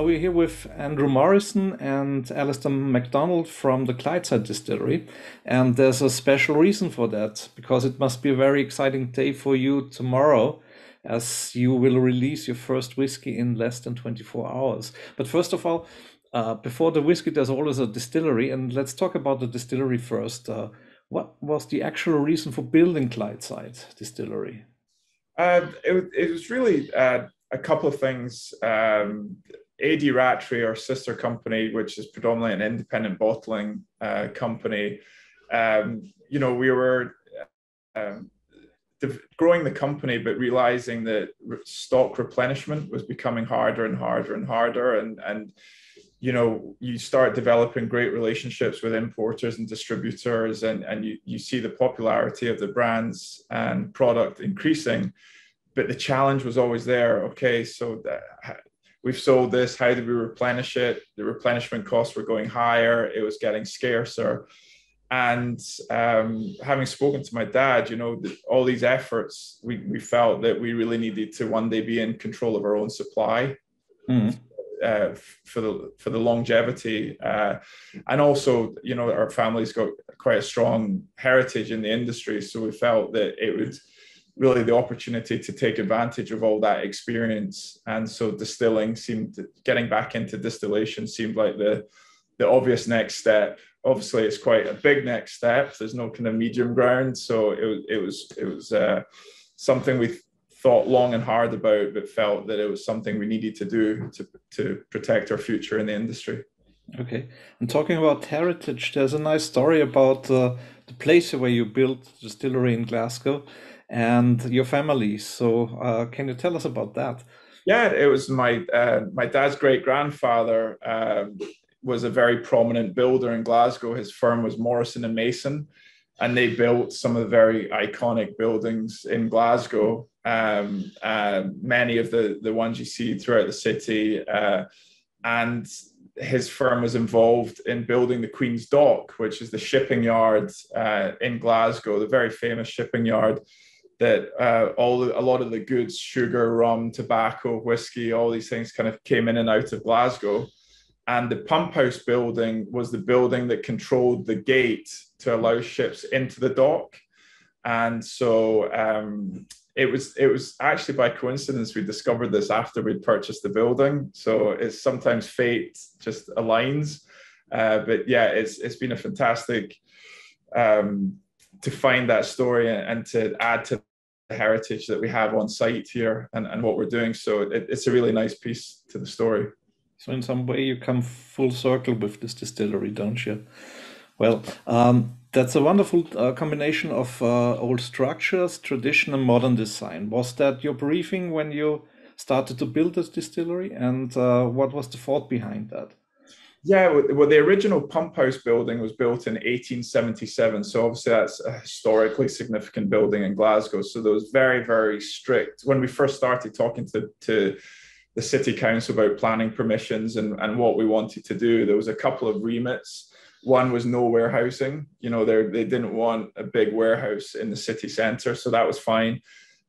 Now we're here with Andrew Morrison and Alistair McDonald from the Clydeside Distillery. And there's a special reason for that, because it must be a very exciting day for you tomorrow, as you will release your first whiskey in less than 24 hours. But first of all, uh, before the whiskey, there's always a distillery. And let's talk about the distillery first. Uh, what was the actual reason for building Clydeside Distillery? Uh, it, it, was really uh, a couple of things. Um, AD Rattray, our sister company, which is predominantly an independent bottling uh, company, um, you know, we were um, growing the company, but realizing that stock replenishment was becoming harder and harder and harder. And, and you know, you start developing great relationships with importers and distributors, and, and you, you see the popularity of the brands and product increasing. But the challenge was always there. Okay, so that, we've sold this. How do we replenish it? The replenishment costs were going higher. It was getting scarcer. And um, having spoken to my dad, you know, all these efforts, we, we felt that we really needed to one day be in control of our own supply. Mm. Uh, for the for the longevity, uh, and also you know our family's got quite a strong heritage in the industry, so we felt that it would really the opportunity to take advantage of all that experience. And so distilling seemed getting back into distillation seemed like the the obvious next step. Obviously, it's quite a big next step. There's no kind of medium ground, so it, it was it was uh, something we thought long and hard about, but felt that it was something we needed to do to to protect our future in the industry. Okay, and talking about heritage, there's a nice story about uh, the place where you built the distillery in Glasgow and your family. So, uh, can you tell us about that? Yeah, it was my uh, my dad's great grandfather um, was a very prominent builder in Glasgow. His firm was Morrison and Mason, and they built some of the very iconic buildings in Glasgow. Um, uh, many of the the ones you see throughout the city, uh, and his firm was involved in building the Queen's Dock, which is the shipping yard uh, in Glasgow, the very famous shipping yard that uh, all a lot of the goods, sugar, rum, tobacco, whiskey, all these things kind of came in and out of Glasgow. And the pump house building was the building that controlled the gate to allow ships into the dock. And so um, it was it was actually by coincidence we discovered this after we'd purchased the building. So it's sometimes fate just aligns. Uh, but yeah, it's it's been a fantastic um, to find that story and to add to heritage that we have on site here and, and what we're doing. So it, it's a really nice piece to the story. So in some way you come full circle with this distillery, don't you? Well, um, that's a wonderful uh, combination of uh, old structures, tradition, and modern design. Was that your briefing when you started to build this distillery, and uh, what was the thought behind that? Yeah, well, the original pump house building was built in 1877. So obviously that's a historically significant building in Glasgow. So there was very, very strict. When we first started talking to, to the city council about planning permissions and, and what we wanted to do, there was a couple of remits. One was no warehousing. You know, they they didn't want a big warehouse in the city centre, so that was fine.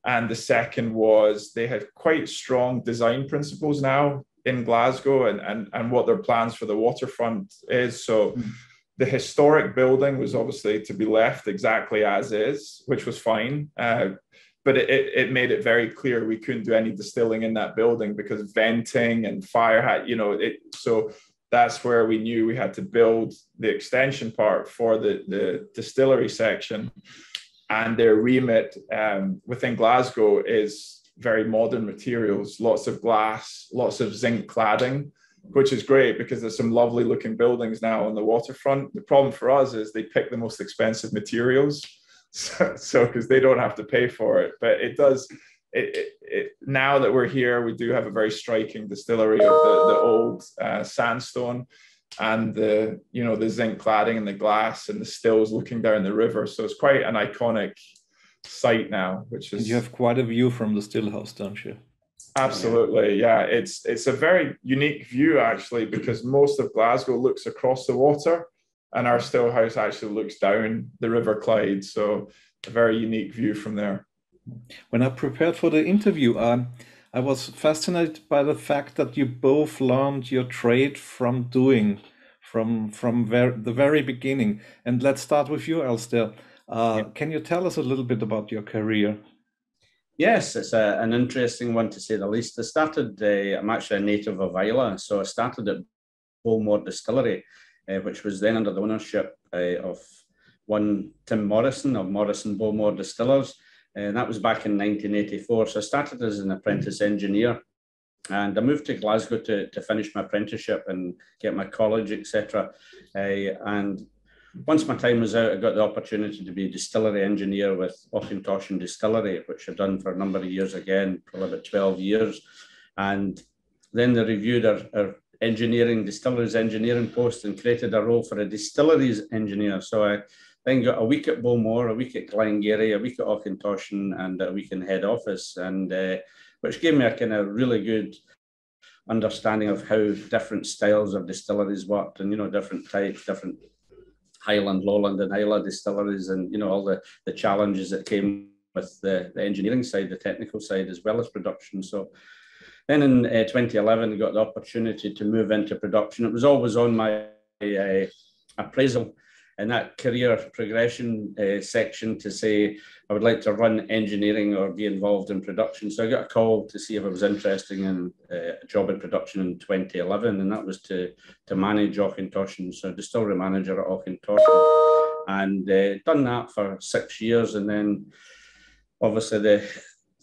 And the second was they had quite strong design principles now in Glasgow and, and, and what their plans for the waterfront is. So mm. the historic building was obviously to be left exactly as is, which was fine. Uh, but it, it made it very clear we couldn't do any distilling in that building because venting and fire had, you know, it. So that's where we knew we had to build the extension part for the, the distillery section. And their remit um, within Glasgow is very modern materials, lots of glass, lots of zinc cladding, which is great because there's some lovely looking buildings now on the waterfront. The problem for us is they pick the most expensive materials. So, because they don't have to pay for it, but it does. It, it, it, now that we're here, we do have a very striking distillery of the, the old uh, sandstone and the you know the zinc cladding and the glass and the stills looking down the river. So it's quite an iconic site now, which is you have quite a view from the still house, don't you? Absolutely, yeah. It's it's a very unique view actually because most of Glasgow looks across the water, and our still house actually looks down the River Clyde. So a very unique view from there. When I prepared for the interview, um, I was fascinated by the fact that you both learned your trade from doing, from from ver the very beginning. And let's start with you, Alistair. Uh, can you tell us a little bit about your career? Yes, it's a, an interesting one to say the least. I started, uh, I'm actually a native of Islay, so I started at Bowmore Distillery, uh, which was then under the ownership uh, of one Tim Morrison of Morrison Bowmore Distillers. And that was back in 1984. So I started as an apprentice engineer and I moved to Glasgow to, to finish my apprenticeship and get my college, etc. Uh, and once my time was out, I got the opportunity to be a distillery engineer with Auchentoshan Distillery, which I've done for a number of years again, probably about 12 years. And then they reviewed our, our engineering, distilleries engineering post and created a role for a distilleries engineer. So I then got a week at Bowmore, a week at Glen Garioch, a week at Auchentoshan, and a week in head office, and uh, which gave me a kind of really good understanding of how different styles of distilleries worked, and you know different types, different Highland, Lowland, and Islay distilleries, and you know all the the challenges that came with the, the engineering side, the technical side, as well as production. So then in uh, 2011, I got the opportunity to move into production. It was always on my uh, appraisal in that career progression uh, section to say I would like to run engineering or be involved in production. So I got a call to see if I was interested in uh, a job in production in 2011, and that was to to manage Auchentoshan, so distillery manager at Auchentoshan, and uh, done that for six years, and then obviously the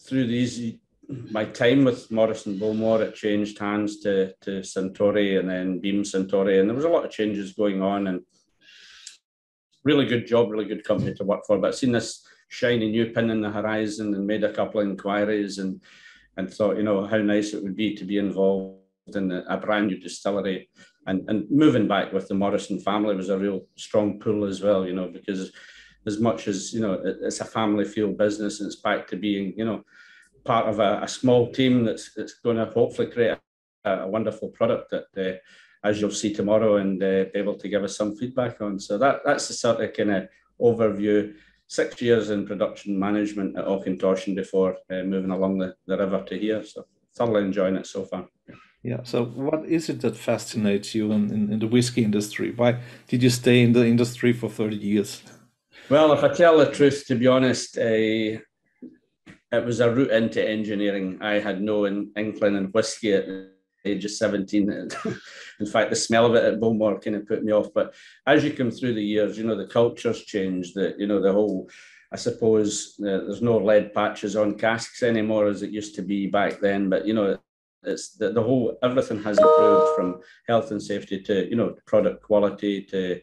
through these my time with Morrison Bowmore, it changed hands to to Suntory and then Beam Suntory, and there was a lot of changes going on and really good job, really good company to work for. But I've seen this shiny new pin in the horizon and made a couple of inquiries and and thought, you know, how nice it would be to be involved in a brand new distillery. And, and moving back with the Morrison family was a real strong pull as well, you know, because as much as, you know, it's a family feel business and it's back to being, you know, part of a, a small team that's, that's going to hopefully create a, a wonderful product that uh, as you'll see tomorrow, and uh, be able to give us some feedback on. So that that's the sort of kind of overview. Six years in production management at Auchentoshan before uh, moving along the, the river to here. So thoroughly enjoying it so far. Yeah. So, what is it that fascinates you in, in, in, the whiskey industry? Why did you stay in the industry for 30 years? Well, if I tell the truth, to be honest, uh, it was a route into engineering. I had no in, inkling in whiskey at age of 17. in fact, the smell of it at Bowmore kind of put me off. But as you come through the years, you know, the culture's changed, the, you know, the whole, I suppose uh, there's no lead patches on casks anymore as it used to be back then. But, you know, it's the, the whole, everything has improved from health and safety to, you know, product quality to,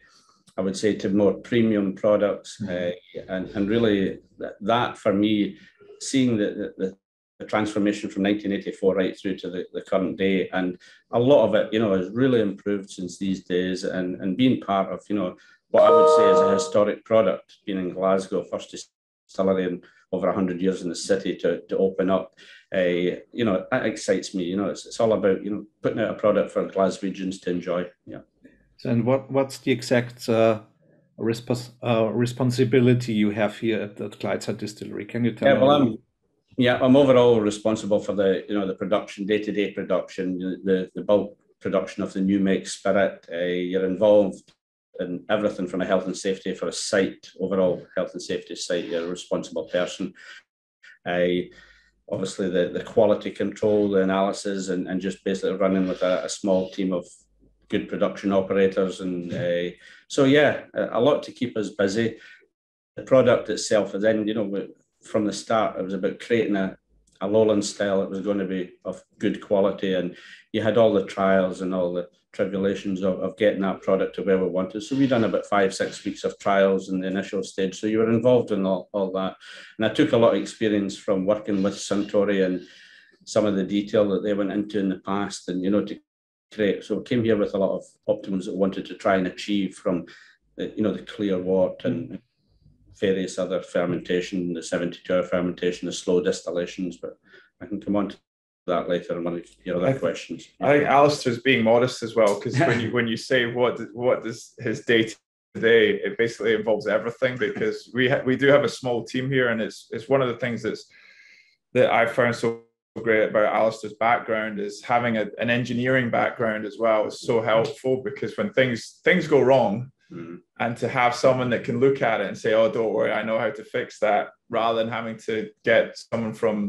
I would say, to more premium products. Mm-hmm. Uh, and, and really that, that for me, seeing the, the, the transformation from 1984 right through to the, the current day. And a lot of it, you know, has really improved since these days and, and being part of, you know, what I would say is a historic product, being in Glasgow, first distillery in over 100 years in the city to, to open up. a, you know, that excites me. You know, it's, it's all about, you know, putting out a product for Glaswegians to enjoy. Yeah. So, and what, what's the exact uh, respons- uh, responsibility you have here at the Clydeside Distillery? Can you tell yeah, well, I'm, yeah, I'm overall responsible for the you know the production, day to day production, the the bulk production of the new make spirit. Uh, you're involved in everything from a health and safety for a site, overall health and safety site. You're a responsible person. I uh, obviously the, the quality control, the analysis, and, and just basically running with a, a small team of good production operators. And uh, so, yeah, a, lot to keep us busy. The product itself, and then, you know, from the start, it was about creating a, a lowland style that was going to be of good quality. And you had all the trials and all the tribulations of, of getting that product to where we wanted. So we done about five, six weeks of trials in the initial stage. So you were involved in all, all that. And I took a lot of experience from working with Suntory and some of the detail that they went into in the past and, you know, to create. So I came here with a lot of optimism that wanted to try and achieve from, the, you know, the clear wort and various other fermentation, the 72 hour fermentation, the slow distillations, but I can come on to that later to hear other I questions. I think Alistair's being modest as well, because when you when you say what what does his day to day, it basically involves everything because we ha- we do have a small team here, and it's it's one of the things that's that I found so great about Alistair's background is having a, an engineering background as well is so helpful because when things things go wrong, mm. and to have someone that can look at it and say, "Oh, don't worry, I know how to fix that," rather than having to get someone from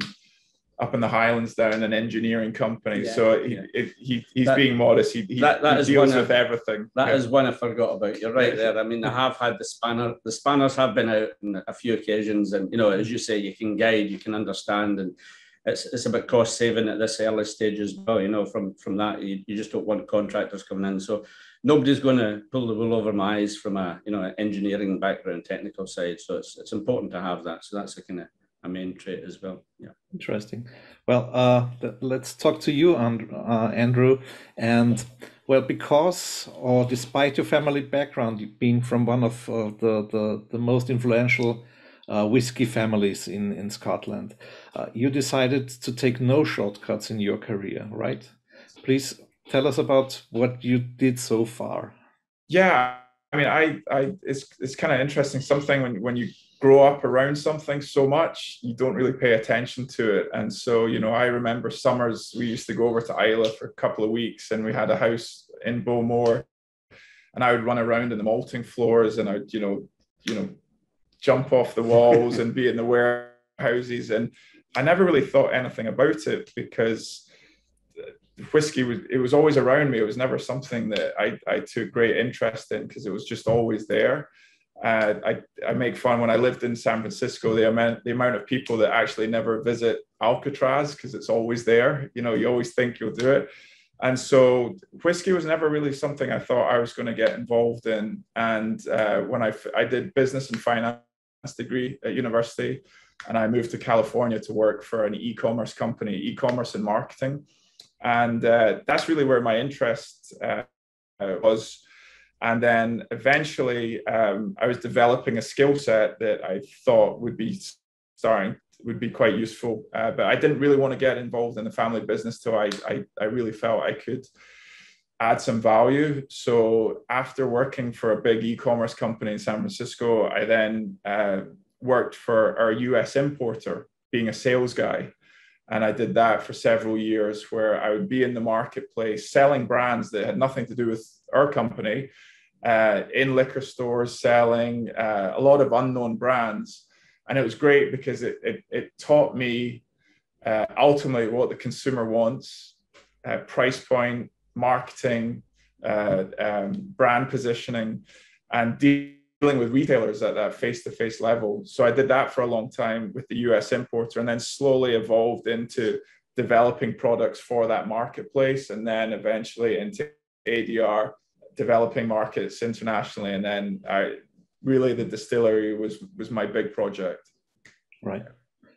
up in the Highlands down an engineering company. Yeah, so he, yeah. he he's that, being modest. He, he, that, that he deals with everything. That yeah. is one I forgot about. You're right there. I mean, I have had the spanner. The spanners have been out on a few occasions, and you know, as you say, you can guide, you can understand, and it's it's about cost saving at this early stage as well. You know, from from that, you, you just don't want contractors coming in. So nobody's going to pull the wool over my eyes from a you know engineering background, technical side. So it's it's important to have that. So that's a kind of a main trait as well. Yeah. Interesting. Well, uh, let's talk to you, uh, Andrew. And well, because or despite your family background being from one of uh, the, the, the most influential uh, whiskey families in, in Scotland, uh, you decided to take no shortcuts in your career, right? Please tell us about what you did so far. Yeah, I mean, I, I, it's, it's kind of interesting. Something when, when you grow up around something so much, you don't really pay attention to it. And so, you know, I remember summers we used to go over to Islay for a couple of weeks, and we had a house in Bowmore, and I would run around in the malting floors, and I'd, you know, you know, jump off the walls and be in the warehouses, and I never really thought anything about it because whiskey was it was always around me. It was never something that I, I took great interest in because it was just always there. Uh, I, I make fun when I lived in San Francisco, the amount the amount of people that actually never visit Alcatraz because it's always there. You know, you always think you'll do it. And so whiskey was never really something I thought I was going to get involved in. And uh, when I, I did business and finance degree at university, and I moved to California to work for an e-commerce company, e-commerce and marketing and uh, that's really where my interest uh, was. And then eventually, um, I was developing a skill set that I thought would be starting would be quite useful. Uh, but I didn't really want to get involved in the family business till I, I, I really felt I could add some value. So after working for a big e-commerce company in San Francisco, I then uh, worked for our US importer, being a sales guy. And I did that for several years where I would be in the marketplace selling brands that had nothing to do with our company uh, in liquor stores, selling uh, a lot of unknown brands. And it was great because it, it, it taught me uh, ultimately what the consumer wants uh, price point, marketing, uh, um, brand positioning, and dealing with retailers at that face-to-face level. So I did that for a long time with the US importer and then slowly evolved into developing products for that marketplace and then eventually into ADR, developing markets internationally. And then I really the distillery was was my big project. Right.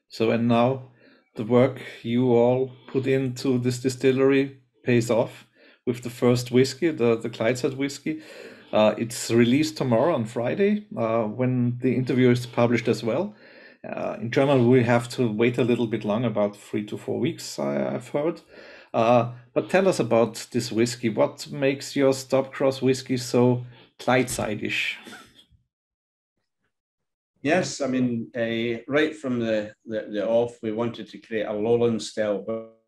So and now the work you all put into this distillery pays off with the first whiskey, the, the Clydeside whiskey. Uh, it's released tomorrow on Friday uh, when the interview is published as well. Uh, in German, we have to wait a little bit long, about three to four weeks, I, have heard. Uh, but tell us about this whiskey. What makes your Stobcross whiskey so Clydeside-ish? Yes, I mean, right from the, the, the off, we wanted to create a lowland style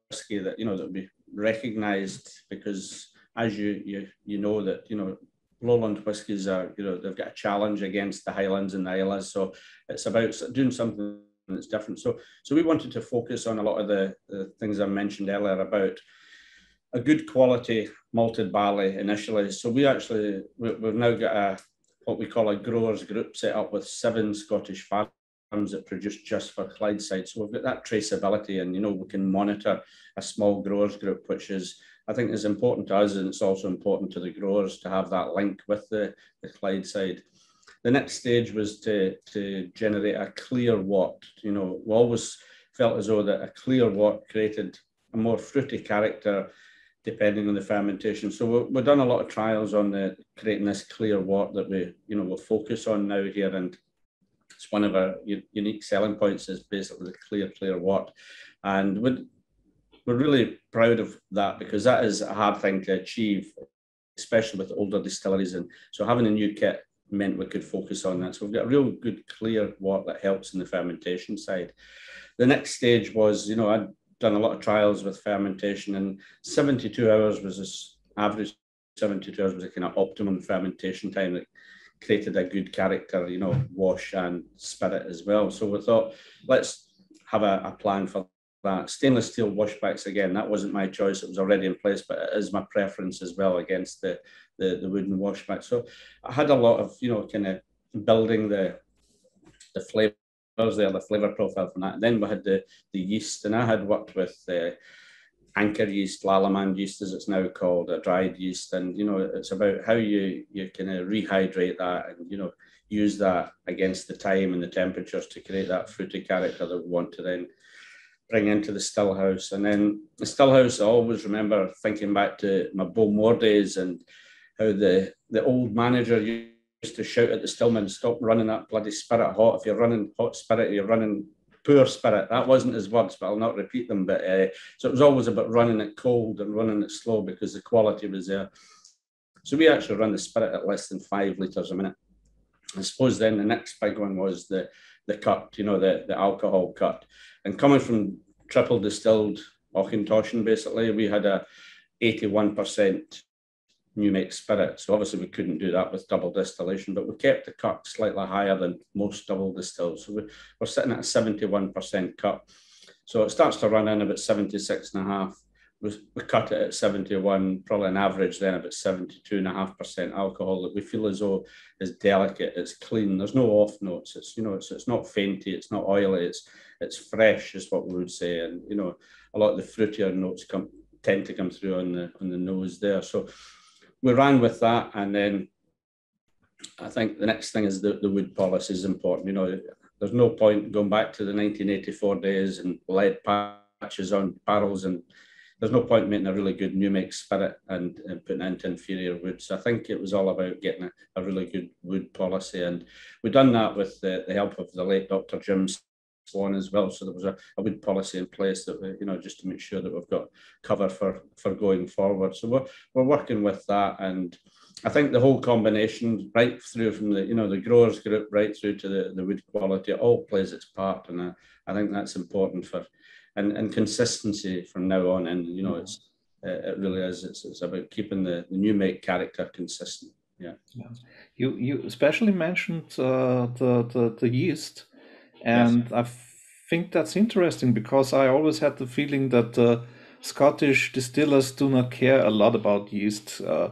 whiskey that you know that would be recognised because, as you you you know that you know lowland whiskies are, you know, they've got a challenge against the Highlands and the Islays. So it's about doing something that's different. So, so we wanted to focus on a lot of the, the things I mentioned earlier about a good quality malted barley initially. So we actually, we, have now got a, what we call a growers group set up with seven Scottish farms that produce just for Clydeside. So we've got that traceability and, you know, we can monitor a small growers group, which is I think is important to us, and it's also important to the growers to have that link with the, the Clyde side. The next stage was to, to generate a clear wort. You know, we always felt as though that a clear wort created a more fruity character depending on the fermentation. So we, we've done a lot of trials on the creating this clear wort that we, you know, we'll focus on now here. And it's one of our unique selling points is basically the clear, clear wort. And with, we're really proud of that because that is a hard thing to achieve, especially with older distilleries. And so having a new kit meant we could focus on that. So we've got a real good, clear wort that helps in the fermentation side. The next stage was, you know, I'd done a lot of trials with fermentation, and 72 hours was this average 72 hours was a kind of optimum fermentation time that created a good character, you know, wash and spirit as well. So we thought, let's have a, a plan for that. Stainless steel washbacks, again, that wasn't my choice. It was already in place, but it is my preference as well against the, the, the wooden washback. So I had a lot of, you know, kind of building the, the flavors there, the flavor profile from that. And then we had the, the yeast, and I had worked with uh, anchor yeast, Lallemand yeast, as it's now called, a dried yeast. And, you know, it's about how you, you kind of rehydrate that and, you know, use that against the time and the temperatures to create that fruity character that we want to then bring into the still house. And then the still house, I always remember thinking back to my Bowmore days and how the, the old manager used to shout at the stillman, stop running that bloody spirit hot. If you're running hot spirit, you're running poor spirit. That wasn't his words, but I'll not repeat them. But uh, so it was always about running it cold and running it slow because the quality was there. So we actually run the spirit at less than five litres a minute. I suppose then the next big one was the the cut, you know, the, the alcohol cut. And coming from triple distilled Auchentoshan, basically, we had a 81% new make spirit. So obviously we couldn't do that with double distillation, but we kept the cut slightly higher than most double distills. So we, we're sitting at a 71% cut. So it starts to run in about 76 and a half we, we cut it at 71, probably an average then about 72.5% alcohol that we feel as though is delicate, it's clean, there's no off notes, it's, you know, it's, it's not fainty, it's not oily, it's, it's fresh is what we would say. And, you know, a lot of the fruitier notes come, tend to come through on the, on the nose there. So we ran with that. And then I think the next thing is the, the wood policy is important. You know, there's no point going back to the 1984 days and lead patches on barrels and there's no point making a really good new make spirit and, and putting it into inferior wood. So I think it was all about getting a, a really good wood policy. And we've done that with the, the help of the late Dr. Jim Swan as well. So there was a, a wood policy in place that we, you know, just to make sure that we've got cover for for going forward. So we're we're working with that and I think the whole combination, right through from the you know the growers group right through to the, the wood quality, it all plays its part, and I, I think that's important for and, and consistency from now on. And you know, it's uh, it really is. It's, it's about keeping the, the new make character consistent. Yeah. yeah. You you especially mentioned uh, the, the the yeast, and yes. I think that's interesting because I always had the feeling that uh, Scottish distillers do not care a lot about yeast. Uh,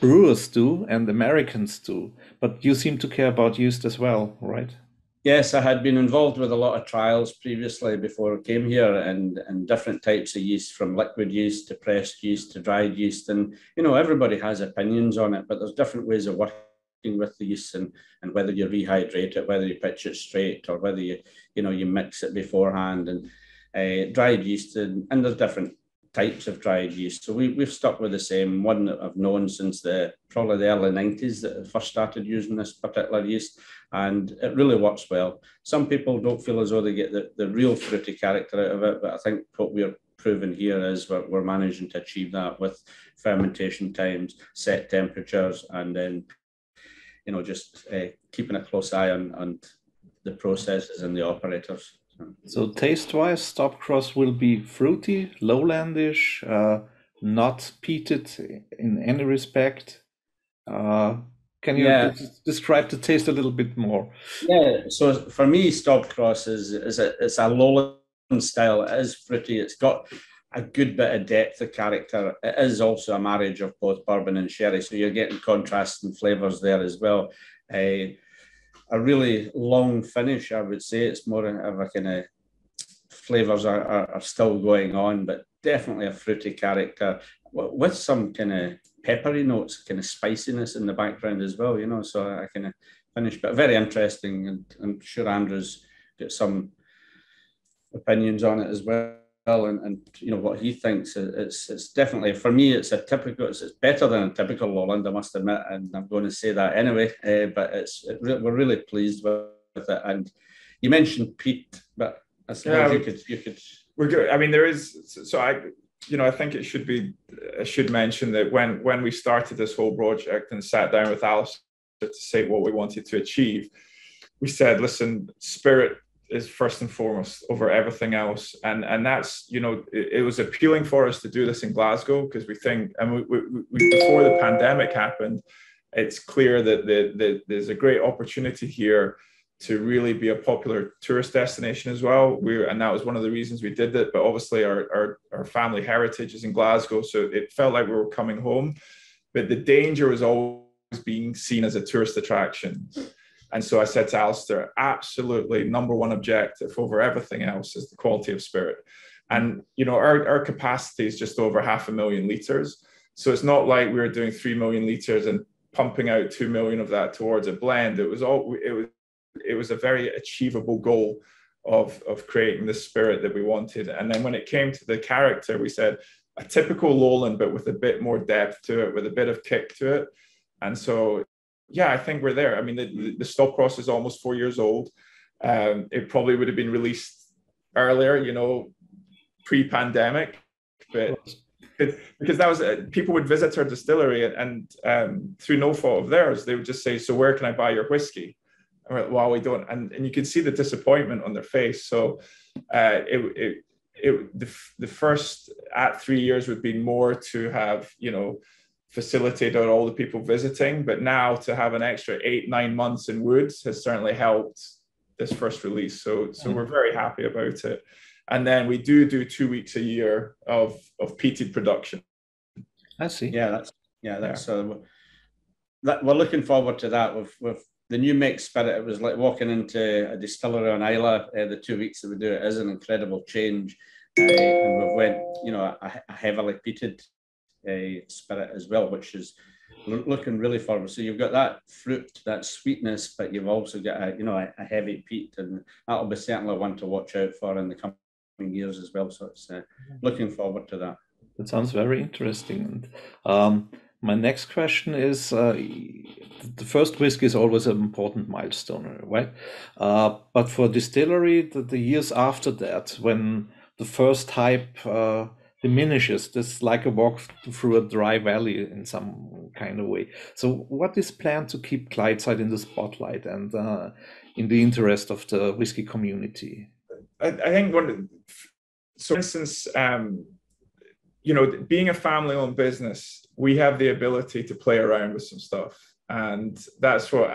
brewers do, and Americans do, but you seem to care about yeast as well, right? Yes, I had been involved with a lot of trials previously before I came here and, and different types of yeast from liquid yeast to pressed yeast to dried yeast. And, you know, everybody has opinions on it, but there's different ways of working with the yeast and, and whether you rehydrate it, whether you pitch it straight or whether you, you know, you mix it beforehand and uh, dried yeast and, and there's different types of dried yeast. So we, we've stuck with the same one that I've known since the probably the early 90s that I first started using this particular yeast. And it really works well. Some people don't feel as though they get the, the real fruity character out of it, but I think what we're proving here is we're, we're managing to achieve that with fermentation times, set temperatures, and then, you know, just uh, keeping a close eye on, on the processes and the operators. So taste-wise, Stobcross will be fruity, lowlandish, uh, not peated in any respect. Uh, can you yeah. describe the taste a little bit more? Yeah. So for me, Stobcross is is a it's a lowland style. It is fruity. It's got a good bit of depth of character. It is also a marriage of both bourbon and sherry, so you're getting contrast and flavors there as well. Uh, a really long finish. I would say it's more of a kind of flavors are, are, are, still going on, but definitely a fruity character with some kind of peppery notes, kind of spiciness in the background as well. You know, so I kind of finish, but very interesting, and I'm sure Andrew's got some opinions on it as well and, and you know what he thinks it's it's definitely for me it's a typical it's, it's better than a typical Lowland I must admit and I'm going to say that anyway uh, but it's it re- we're really pleased with, with, it. And you mentioned peat, but I suppose yeah, you could you could we're good. I mean there is so I you know I think it should be I should mention that when when we started this whole project and sat down with Alice to say what we wanted to achieve we said listen spirit is first and foremost over everything else, and and that's you know it, it was appealing for us to do this in Glasgow because we think and we, we, we, before the pandemic happened, it's clear that the, the, there's a great opportunity here to really be a popular tourist destination as well. We and that was one of the reasons we did it. But obviously, our, our, our family heritage is in Glasgow, so it felt like we were coming home. But the danger was always being seen as a tourist attraction. And so I said to Alistair, absolutely number one objective over everything else is the quality of spirit. And you know, our, our capacity is just over half a million liters. So it's not like we were doing three million liters and pumping out two million of that towards a blend. It was all it was it was a very achievable goal of of creating the spirit that we wanted. And then when it came to the character, we said a typical Lowland, but with a bit more depth to it, with a bit of kick to it. And so, yeah, I think we're there. I mean, the, the Stobcross is almost four years old. Um, it probably would have been released earlier, you know, pre-pandemic, but because that was uh, people would visit our distillery and, and um, through no fault of theirs, they would just say, "So where can I buy your whiskey?" Like, well, we don't, and and you could see the disappointment on their face. So uh, it it it the, the first at three years would be more to have you know facilitated all the people visiting, but now to have an extra eight nine months in Woods has certainly helped this first release. So so mm-hmm. we're very happy about it and then we do do two weeks a year of of peated production. I see. Yeah, that's yeah, that's yeah. Uh, that we're looking forward to that with with the new make spirit. It was like walking into a distillery on Islay. Uh, the two weeks that we do it is an incredible change, uh, and we've went you know a, a heavily peated uh, spirit as well, which is looking really forward. So you've got that fruit, that sweetness, but you've also got a you know a, a heavy peat, and that'll be certainly one to watch out for in the coming years as well. So it's uh, looking forward to that. That sounds very interesting. And um, my next question is: uh, the first whiskey is always an important milestone, right? Uh, but for distillery, the, the, years after that, when the first hype uh, diminishes, this like a walk through a dry valley in some kind of way. So, what is planned to keep Clydeside in the spotlight and uh, in the interest of the whiskey community? I, I think one, so for instance, um, you know, being a family-owned business, we have the ability to play around with some stuff, and that's what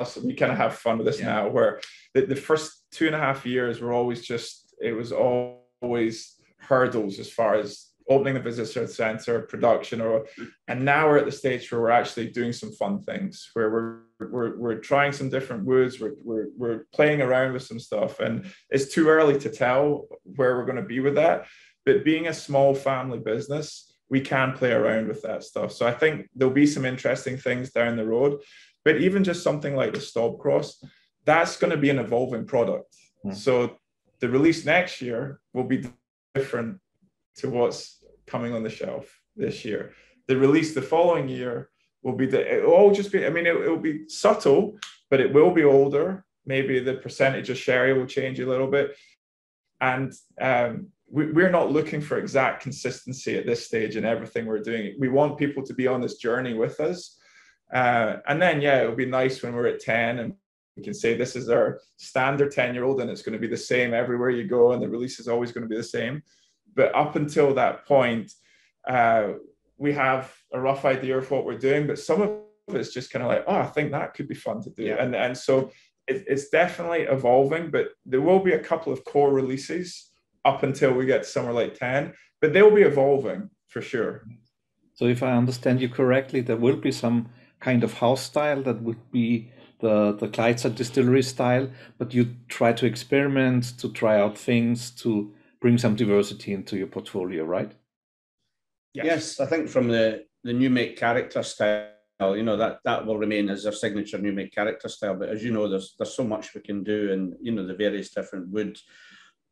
else we kind of have fun with this yeah. now. Where the, the first two and a half years were always just it was always hurdles as far as opening the visitor center, production, or and now we're at the stage where we're actually doing some fun things where we're we're, we're trying some different woods, we're, we're, we're playing around with some stuff, and it's too early to tell where we're going to be with that. But being a small family business, we can play around with that stuff. So I think there'll be some interesting things down the road. But even just something like the Stobcross, that's going to be an evolving product. Mm. So the release next year will be different to what's coming on the shelf this year. The release the following year will be the it will all just be. I mean, it, it will be subtle, but it will be older. Maybe the percentage of sherry will change a little bit, and um, we, we're not looking for exact consistency at this stage in everything we're doing. We want people to be on this journey with us, uh, and then yeah, it'll be nice when we're at ten and we can say this is our standard 10 year old and it's going to be the same everywhere you go and the release is always going to be the same but up until that point, uh, we have a rough idea of what we're doing, but some of it's just kind of like, oh, I think that could be fun to do. Yeah. And, and so it, it's definitely evolving, but there will be a couple of core releases up until we get Summer Lake 10, but they'll be evolving for sure. So if I understand you correctly, there will be some kind of house style that would be the, the Clydeside distillery style, but you try to experiment, to try out things, to bring some diversity into your portfolio, right? Yes, yes I think from the the new make character style, you know that that will remain as our signature new make character style. But as you know, there's there's so much we can do, and you know the various different woods.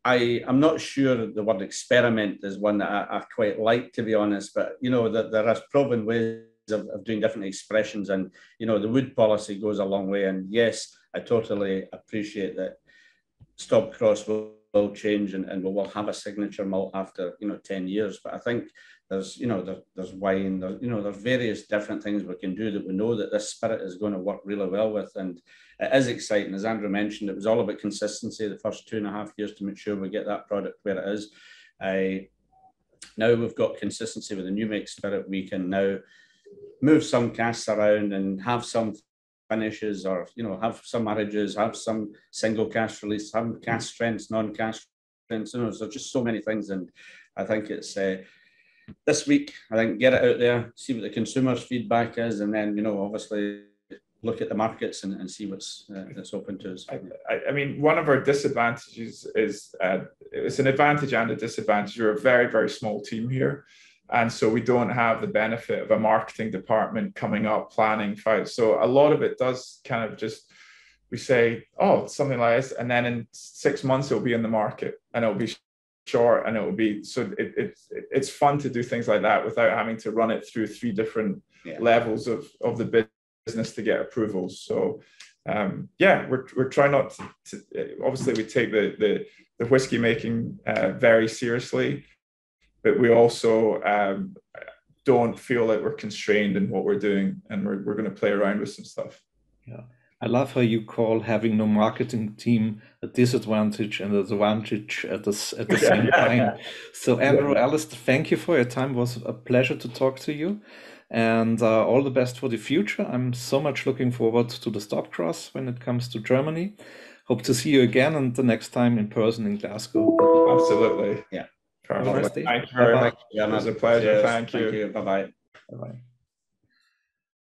I I'm not sure the word experiment is one that I, I quite like to be honest, but you know that there are proven ways of, of doing different expressions, and you know the wood policy goes a long way. And yes, I totally appreciate that Stobcross will will change and, and we will have a signature malt after you know 10 years. But i think there's you know there, there's wine there's you know there's various different things we can do that we know that this spirit is going to work really well with. And it is exciting. As andrew mentioned it was all about consistency the first two and a half years to make sure we get that product where it is. I now we've got consistency with the new make spirit we can now move some casks around and have some finishes or you know have some marriages have some single cask release have cask strengths non-cask strengths you know there's just so many things. And i think it's uh, this week i think get it out there see what the consumers feedback is and then you know obviously look at the markets and, and see what's uh, that's open to us. I, I, mean one of our disadvantages is uh, it's an advantage and a disadvantage. You're a very very small team here and so we don't have the benefit of a marketing department coming up planning fights so a lot of it does kind of just we say oh something like this. And then in six months it'll be in the market and it'll be short and it will be so it, it, it's fun to do things like that without having to run it through three different yeah. levels of of the business to get approvals. So um, yeah we're, we're trying not to, to, obviously we take the the, the whiskey making uh, very seriously but we also um, don't feel like we're constrained in what we're doing and we're, we're going to play around with some stuff yeah I love how you call having no marketing team a disadvantage and an advantage at the, at the same time. So, Andrew yeah. Alistair, thank you for your time. It was a pleasure to talk to you. And uh, all the best for the future. I'm so much looking forward to the Stobcross when it comes to Germany. Hope to see you again and the next time in person in Glasgow. Absolutely. Yeah. Perfect. Thank you very much. It was a pleasure. Thank you. Thank you. Bye bye. Bye bye.